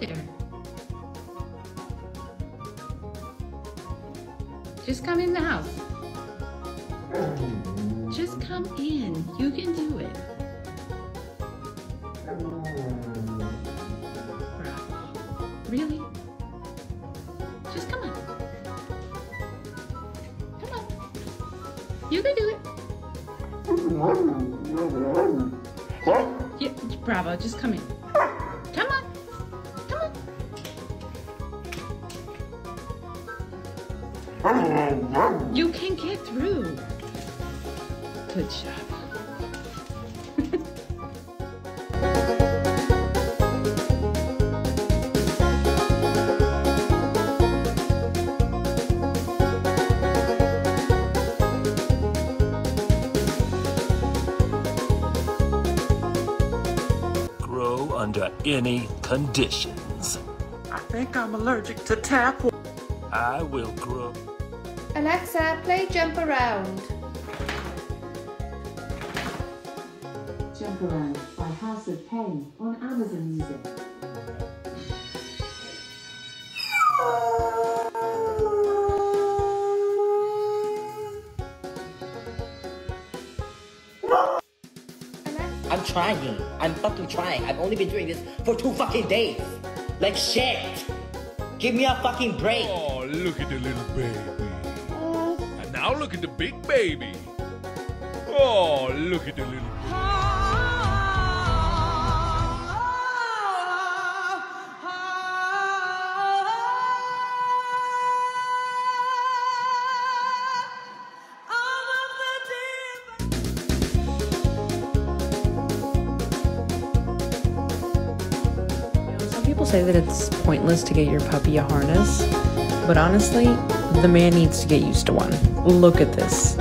there. Just come in the house. Just come in. You can do it. Really? Just come on. Come on. You can do it. Yeah, bravo. Just come in. You can get through. Good job. Grow under any conditions. I think I'm allergic to tap water. I will grow. Alexa, play Jump Around. Jump Around by House of Pain on Amazon Music. I'm trying. I'm fucking trying. I've only been doing this for two fucking days. Like shit. Give me a fucking break. Oh, look at the little baby. And now look at the big baby. Oh, look at the little Some people say that it's pointless to get your puppy a harness, but honestly, the man needs to get used to one. Look at this.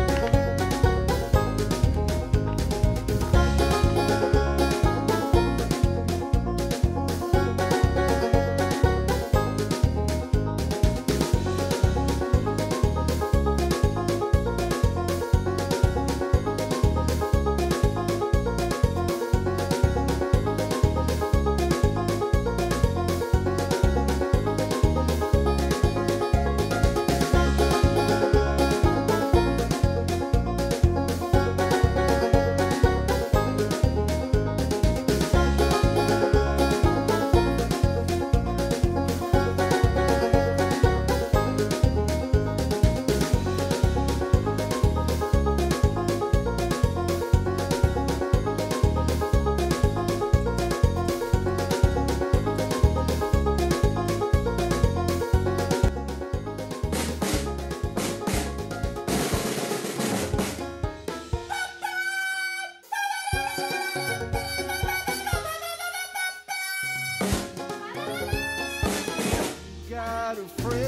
friend.